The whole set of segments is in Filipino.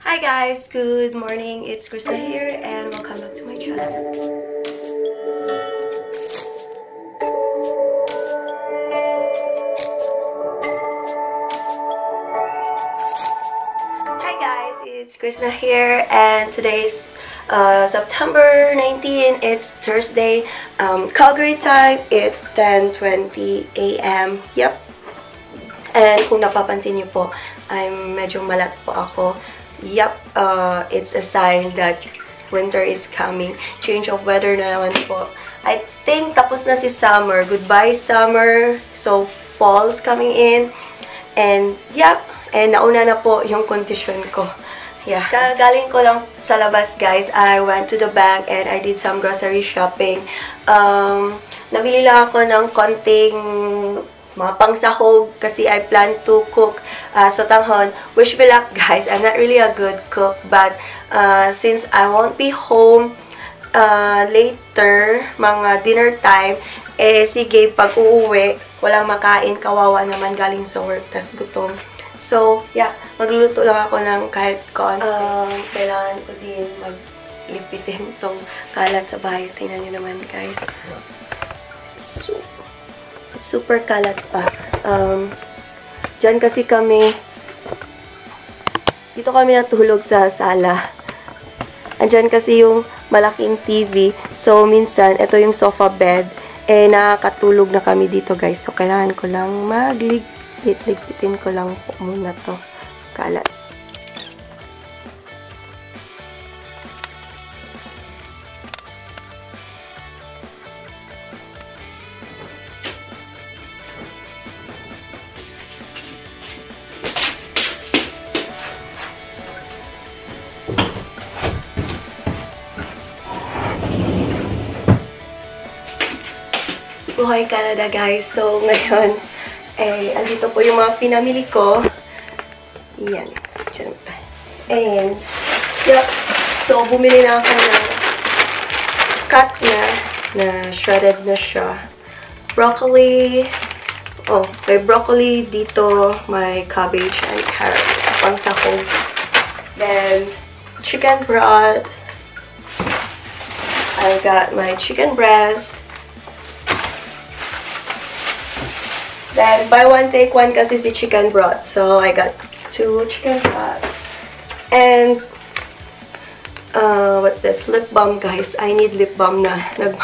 Hi guys, good morning. It's Krista here and welcome back to my channel. Hi guys, it's Krishna here and today's uh, September 19. It's Thursday. Um, Calgary time, it's 10.20 a.m. Yep. And kung napapansin niyo po, I'm medyo malat po ako. Yep, uh, it's a sign that winter is coming. Change of weather na naman po. I think tapos na si summer. Goodbye summer. So, fall's coming in. And, yep, and nauna na po yung condition ko. Yeah. Kagaling ko lang sa labas, guys. I went to the bank and I did some grocery shopping. Um, nabili lang ako ng konting mga pangsahog kasi I plan to cook uh, sotanghon. Wish me luck, guys. I'm not really a good cook, but uh, since I won't be home uh, later, mga dinner time, eh sige, pag uuwi, walang makain, kawawa naman galing sa work, tas gutom. So, yeah, magluluto lang ako ng kahit konti. Um, kailangan ko din maglipitin tong kalat sa bahay. Tingnan nyo naman, guys. Super, kalat pa. Um, Diyan kasi kami, dito kami natulog sa sala. Andyan kasi yung malaking TV. So, minsan, ito yung sofa bed. Eh, nakakatulog na kami dito, guys. So, kailangan ko lang magligpitin ko lang po muna to kalat. Buhay Canada, guys. So, ngayon, eh, andito po yung mga pinamili ko. Yan. Diyan. And, yep. So, bumili na ako ng cut na, na shredded na siya. Broccoli. Oh, may broccoli dito. May cabbage and carrots. Pang sahog. Then, chicken broth. I got my chicken breast. Then, buy one, take one kasi si chicken broth. So, I got two chicken broth. And, uh, what's this? Lip balm, guys. I need lip balm na. Nag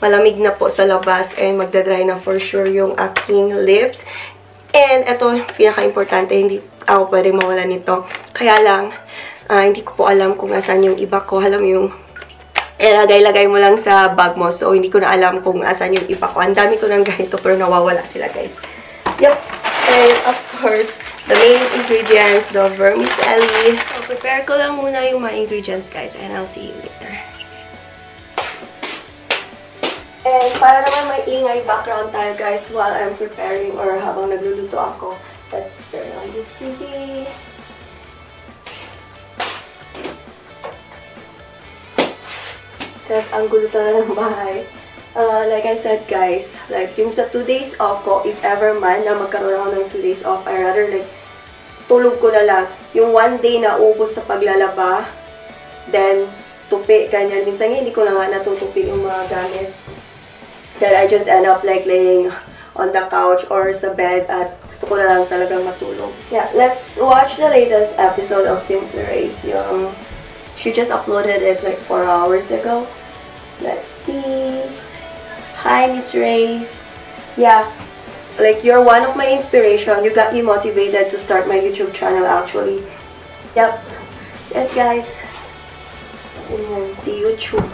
malamig na po sa labas and magdadry na for sure yung aking lips. And, ito, pinaka-importante, hindi ako pwede mawala nito. Kaya lang, uh, hindi ko po alam kung asan yung iba ko. Alam yung ilagay-lagay mo lang sa bag mo. So, hindi ko na alam kung asan yung iba ko. Ang dami ko ng ganito, pero nawawala sila, guys. Yep. And, of course, the main ingredients, the vermicelli. So, prepare ko lang muna yung mga ingredients, guys, and I'll see you later. And, para naman may ingay background tayo, guys, while I'm preparing or habang nagluluto ako, let's turn on this TV. Tapos, ang gulo talaga ng bahay. Uh, like I said, guys, like, yung sa 2 days off ko, if ever man na magkaroon ako ng 2 days off, I rather, like, tulog ko na lang. Yung one day na ubos sa paglalaba, then, tupi, ganyan. Minsan nga, hindi ko na nga natutupi yung mga gamit. Then, I just end up, like, laying on the couch or sa bed at gusto ko na lang talagang matulog. Yeah, let's watch the latest episode of Simple Race. Yung She just uploaded it like 4 hours ago. Let's see. Hi, Miss Race. Yeah, like you're one of my inspiration. You got me motivated to start my YouTube channel actually. Yep. Yes, guys. And see YouTube.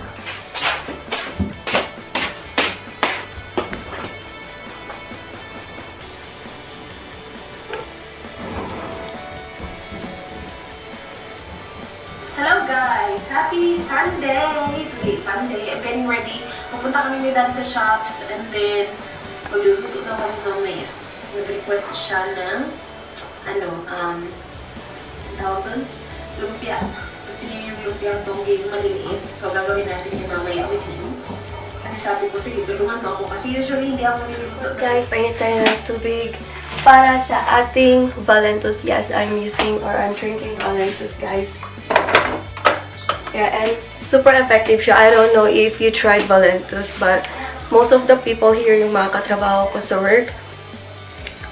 Sunday! Today, Sunday. I'm getting ready. Pupunta kami ni Dan sa shops and then magluluto na kami mamaya. Nag-request siya ng ano, um, ang tawag doon? Lumpia. Gusto niya yung lumpia ang tonggi yung maliliit. So, gagawin natin yung mamaya with him. Kasi sabi ko, sige, tulungan mo ako. Kasi usually hindi ako niluluto. Guys, painit tayo ng tubig. para sa ating Valentus. Yes, I'm using or I'm drinking Valentus, guys. Yeah, and super effective siya. I don't know if you tried Valentus, but most of the people here, yung mga katrabaho ko sa work,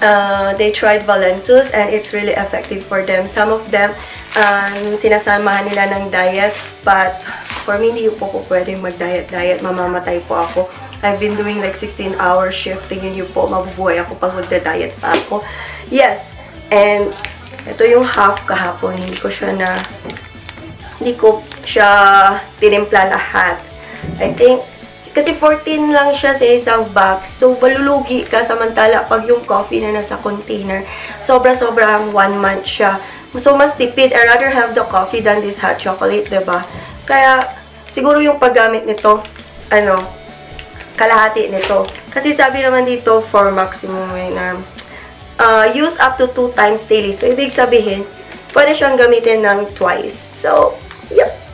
uh, they tried Valentus and it's really effective for them. Some of them, um, sinasamahan nila ng diet, but for me, hindi po po pwedeng mag-diet-diet. Mamamatay po ako. I've been doing like 16 hour shift. Tingin niyo po, mabubuhay ako pag magda-diet pa ako. Yes, and ito yung half kahapon. Hindi ko siya na, hindi ko siya tinimpla lahat. I think, kasi 14 lang siya sa isang box. So, balulugi ka samantala pag yung coffee na nasa container. Sobra-sobra ang one month siya. So, mas tipid. I rather have the coffee than this hot chocolate, ba diba? Kaya, siguro yung paggamit nito, ano, kalahati nito. Kasi sabi naman dito, for maximum na uh, use up to 2 times daily. So, ibig sabihin, pwede siyang gamitin ng twice. So, yep.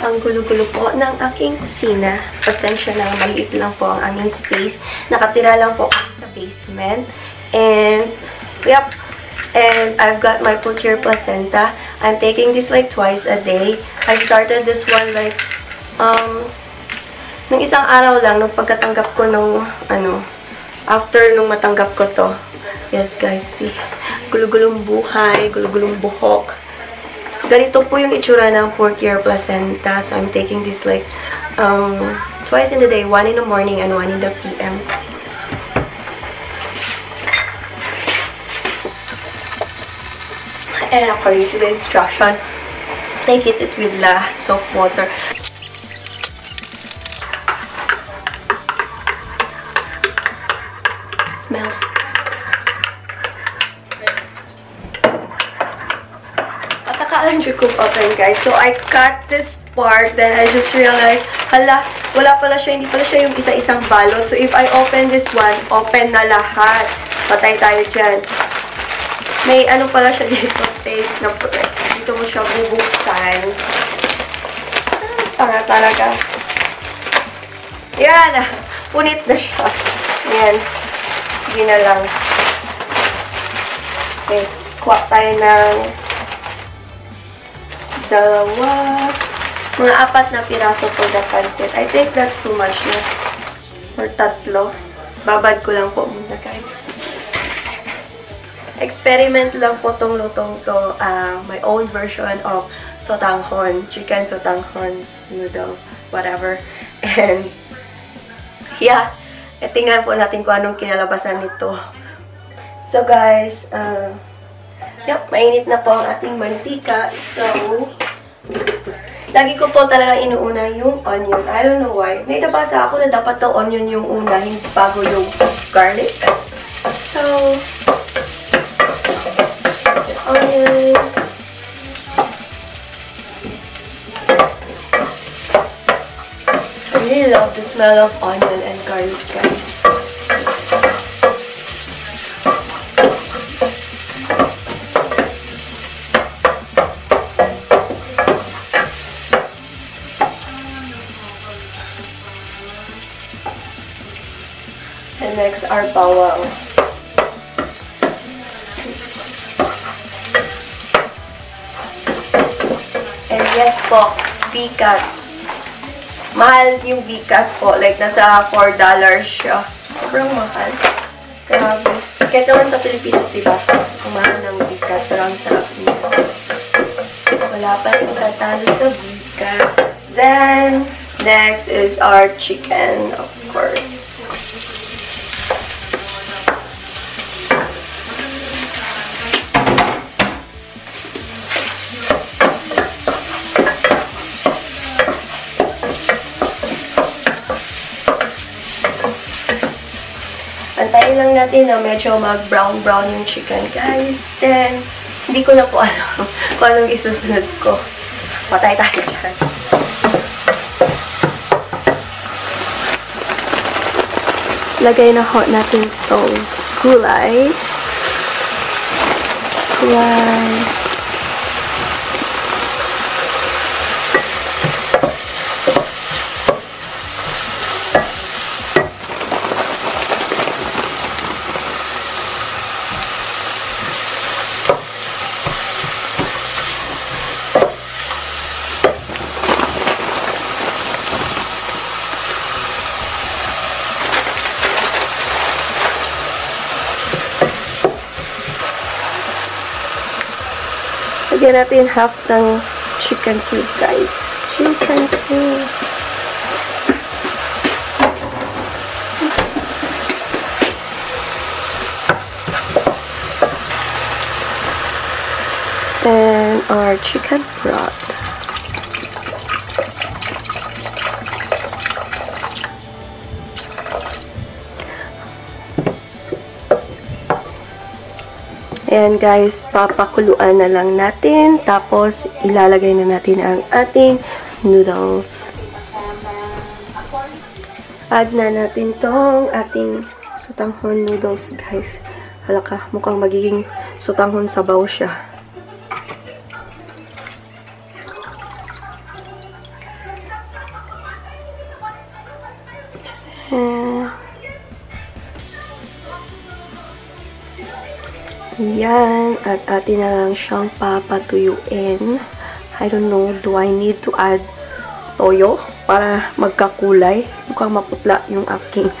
Ang gulo-gulo po ng aking kusina. Pasensya na, maliit lang po ang aming space. Nakatira lang po kami sa basement. And, yep, And I've got my Putier placenta. I'm taking this like twice a day. I started this one like, um, nung isang araw lang, nung pagkatanggap ko nung, ano, after nung matanggap ko to. Yes, guys, see. Gulugulong buhay, gulugulong buhok. Ganito po yung itsura ng Putier placenta. So, I'm taking this like, um, twice in the day. One in the morning and one in the PM. And according to the instruction, take it with lots of water. Patakalan ko open guys. So I cut this part, then I just realized, hala, wala pala siya, hindi pala siya yung isa-isang balot. So if I open this one, open na lahat. Patay tayo dyan. May ano pala siya dito, tape na. Dito mo siya bubuksan. Tanga talaga. Yan! Punit na siya. Yan. Sige na lang. Okay. Kuha tayo ng dalawa. Mga apat na piraso for the pancit. I think that's too much na. Or tatlo. Babad ko lang po muna, guys. Experiment lang po tong lutong to. Uh, my own version of sotanghon. Chicken sotanghon noodles. Whatever. And, yeah. E, tingnan po natin kung anong kinalabasan nito. So, guys, uh, yep, mainit na po ang ating mantika. So, lagi ko po talaga inuuna yung onion. I don't know why. May nabasa ako na dapat daw onion yung una, hindi bago yung garlic. So, onion. I really love the smell of onion and garlic, guys. And next are bawang. And yes po, bigat. Mahal yung bigat po. Like, nasa $4 siya. Sobrang mahal. Grabe. Kahit naman sa Pilipinas, diba? Ang mahal ng bigat. Pero ang sarap niya. Wala pa rin tatalo sa bigat. Then, next is our chicken, of course. Natin na medyo mag-brown-brown yung chicken, guys. Then, hindi ko na po alam kung anong isusunod ko. Patay tayo dyan. Lagay na hot natin itong gulay. Gulay. Lagyan natin half ng chicken cube, guys. Chicken cube. And our chicken broth. Ayan guys, papakuluan na lang natin. Tapos, ilalagay na natin ang ating noodles. Add na natin tong ating sutanghon noodles guys. Halaka, mukhang magiging sutanghon sabaw siya. Uh, Yan. At atin na lang siyang papatuyuin. I don't know, do I need to add toyo para magkakulay? Mukhang maputla yung aking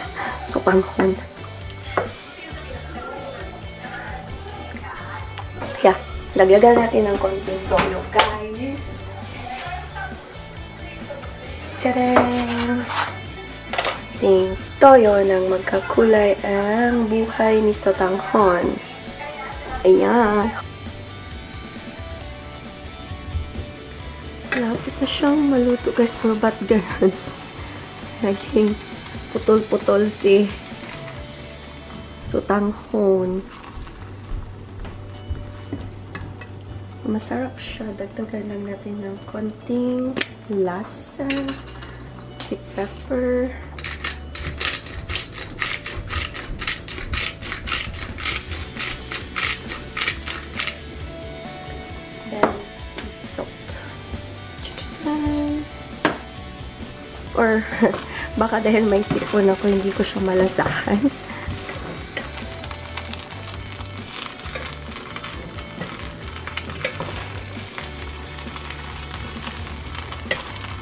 sopanghon. Yeah. Lagyagan natin ng konting toyo, guys. Tadang! Ting toyo nang magkakulay ang buhay ni Sotanghon. Ayan. Lapit na siyang maluto guys, pero ba't ganun? Naging putol-putol si Sotanghon. Masarap siya. Dagdagan lang natin ng konting lasa. Si pepper. Baka dahil may sipon ako, hindi ko siya malasahan.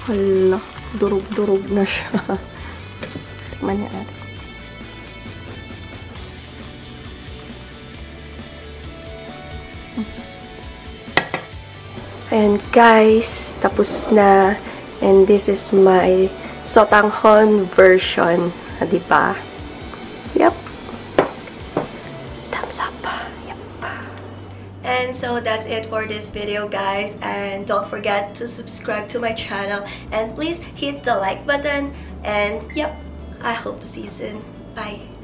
Hala, durog-durog na siya. Tikman niya natin. Ayan guys, tapos na. And this is my sotanghon version. Ah, diba? Yep. Thumbs up. Yep. And so that's it for this video guys. And don't forget to subscribe to my channel. And please hit the like button. And yep, I hope to see you soon. Bye.